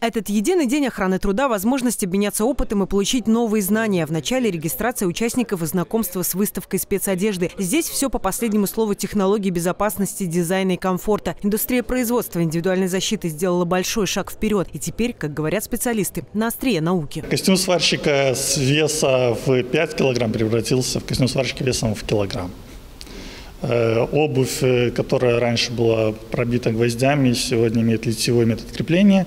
Этот единый день охраны труда – возможность обменяться опытом и получить новые знания. В начале регистрация участников и знакомство с выставкой спецодежды. Здесь все по последнему слову технологии безопасности, дизайна и комфорта. Индустрия производства индивидуальной защиты сделала большой шаг вперед. И теперь, как говорят специалисты, на острие науки. Костюм сварщика с веса в 5 килограмм превратился в костюм сварщика весом в килограмм. Э, обувь, э, которая раньше была пробита гвоздями, сегодня имеет литьевой метод крепления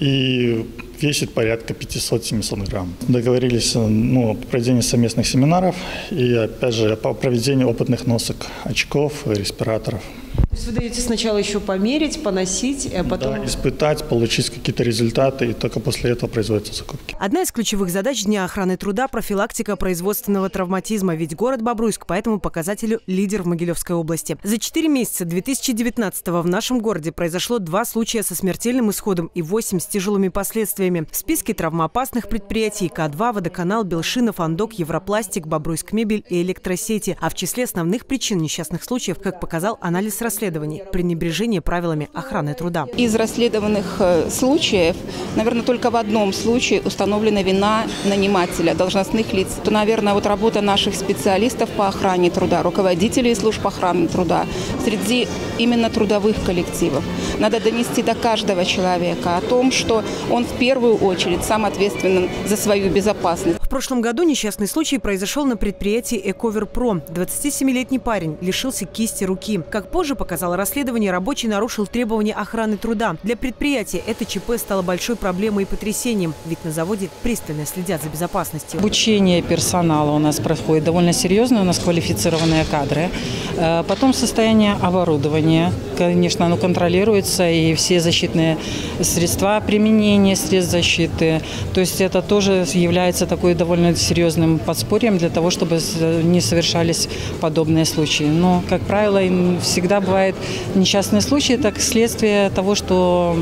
и весит порядка 500-700 грамм. Договорились ну, о проведении совместных семинаров и, опять же, по проведению опытных носок, очков, респираторов. То есть вы даете сначала еще померить, поносить, а потом... Да, испытать, получить какие-то результаты, и только после этого производятся закупки. Одна из ключевых задач Дня охраны труда – профилактика производственного травматизма. Ведь город Бобруйск по этому показателю лидер в Могилевской области. За 4 месяца 2019-го в нашем городе произошло два случая со смертельным исходом и 8 с тяжелыми последствиями. В списке травмоопасных предприятий К2, Водоканал, Белшинов, Андок, Европластик, Бобруйск Мебель и Электросети. А в числе основных причин несчастных случаев, как показал анализ расследования, расследований – пренебрежение правилами охраны труда. Из расследованных э, случаев, наверное, только в одном случае установлена вина нанимателя, должностных лиц. То, наверное, вот работа наших специалистов по охране труда, руководителей служб охраны труда среди именно трудовых коллективов. Надо донести до каждого человека о том, что он в первую очередь сам ответственен за свою безопасность. В прошлом году несчастный случай произошел на предприятии «Эковерпром». 27-летний парень лишился кисти руки. Как позже показалось, показало расследование, рабочий нарушил требования охраны труда. Для предприятия это ЧП стало большой проблемой и потрясением, ведь на заводе пристально следят за безопасностью. Обучение персонала у нас проходит довольно серьезно, у нас квалифицированные кадры. Э, потом состояние оборудования, конечно, оно контролируется, и все защитные средства применения средств защиты. То есть это тоже является такой довольно серьезным подспорьем для того, чтобы не совершались подобные случаи. Но, как правило, всегда бывает бывают несчастные случаи, так следствие того, что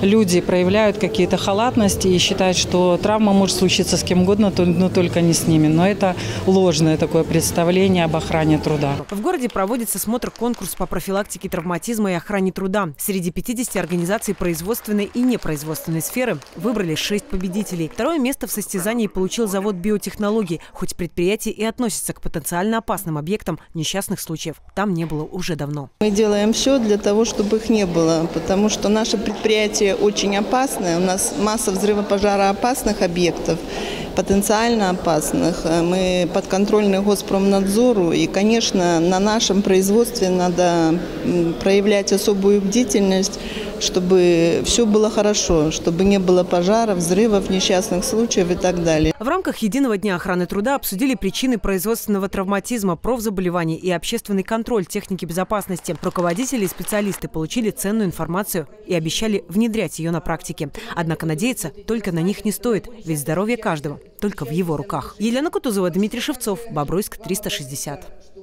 люди проявляют какие-то халатности и считают, что травма может случиться с кем угодно, но только не с ними. Но это ложное такое представление об охране труда. В городе проводится смотр-конкурс по профилактике травматизма и охране труда. Среди 50 организаций производственной и непроизводственной сферы выбрали 6 победителей. Второе место в состязании получил завод биотехнологий, хоть предприятие и относится к потенциально опасным объектам несчастных случаев. Там не было уже давно. Мы делаем все для того, чтобы их не было, потому что наше предприятие очень опасные. У нас масса взрывопожароопасных объектов потенциально опасных. Мы подконтрольны Госпромнадзору, и, конечно, на нашем производстве надо проявлять особую бдительность, чтобы все было хорошо, чтобы не было пожаров, взрывов, несчастных случаев и так далее. В рамках Единого дня охраны труда обсудили причины производственного травматизма, профзаболеваний и общественный контроль техники безопасности. Руководители и специалисты получили ценную информацию и обещали внедрять ее на практике. Однако надеяться только на них не стоит, ведь здоровье каждого только в его руках. Елена Кутузова, Дмитрий Шевцов, Бобруйск, 360.